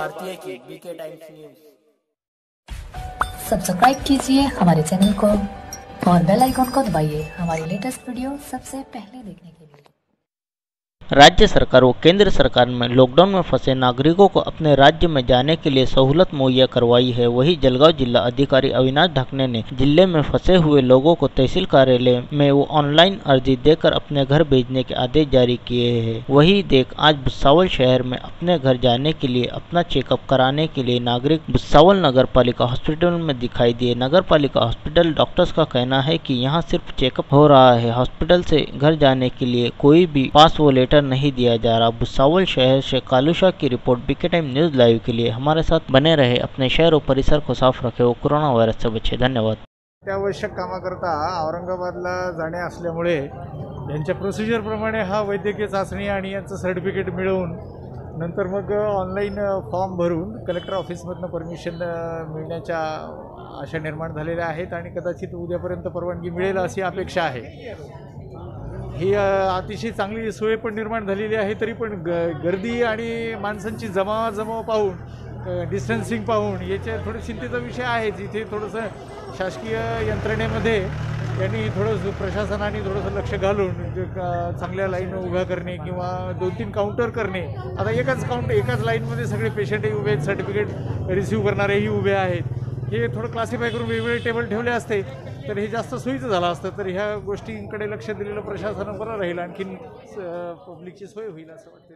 भारतीय की BK times news subscribe कीजिए हमारे चैनल को और बेल आइकॉन को दबाइए। हमारी लेटेस्ट वीडियो सबसे पहले देखने राज्य सरकार व केंद्र सरकार में लॉकडाउन में फंसे नागरिकों को अपने राज्य में जाने के लिए सहूलत मुहैया करवाई है। वही जलगांव जिला अधिकारी अविनाश ढकने ने ज़िले में फंसे हुए लोगों को तहसील कार्यालय में वो ऑनलाइन अर्जी देकर अपने घर भेजने के आदेश जारी किए हैं। वही देख, आज भुसावल शहर में अपने घर जाने के लिए, अपना चेकअप कराने के लिए नागरिक भुसावल नगर पालिका हॉस्पिटल में दिखाई दिए। नगर पालिका हॉस्पिटल डॉक्टर्स का कहना है की यहाँ सिर्फ़ चेकअप हो रहा है। हॉस्पिटल से घर जाने के लिए कोई भी पास वो लेटर नहीं दिया जा रहा। भुसावल शहर से कालूशा की report BK time news live के लिए। हमारे साथ बने रहे अपने शहर और परिसर को साफ रखे व कोरोना वायरस से बचे। धन्यवाद। अत्यावश्यक कामाकरता औरंगाबादला जाणे असल्यामुळे यांच्या प्रोसिजरप्रमाणे हा वैद्यकीय चाचणी आणि यांचं सर्टिफिकेट मिळवून नंतर मग ऑनलाईन फॉर्म भरून कलेक्टर ऑफिसमधनं परमिशन मिळण्याच्या आशा निर्माण झालेल्या आहेत आणि कदाचित उद्यापर्यंत परवानगी मिळेल अशी अपेक्षा आहे. ही अतिशय चांगली सोय पण निर्माण झालेली आहे तरी पण ग गर्दी आणि माणसांची जमावाजमाव पाहून डिस्टन्सिंग पाहून याच्या थोडं चिंतेचा विषय आहे इथे थोडंसं शासकीय यंत्रणेमध्ये यांनी थोडंसं प्रशासनाने थोडंसं लक्ष घालून चांगल्या लाईन उभ्या करणे किंवा दोन तीन काउंटर करणे. आता एकाच काउंटर एकाच लाईनमध्ये सगळे पेशंटही उभे आहेत सर्टिफिकेट रिसिव्ह करणारेही उभे आहेत. हे थोडं क्लासिफाय करून वेगवेगळे टेबल ठेवले असते. तर हे जास्त सोयीचं झालं असतं तर ह्या गोष्टींकडे लक्ष दिलेलं प्रशासन बरं राहील. आणखीन पब्लिकची सोय होईल असं वाटतं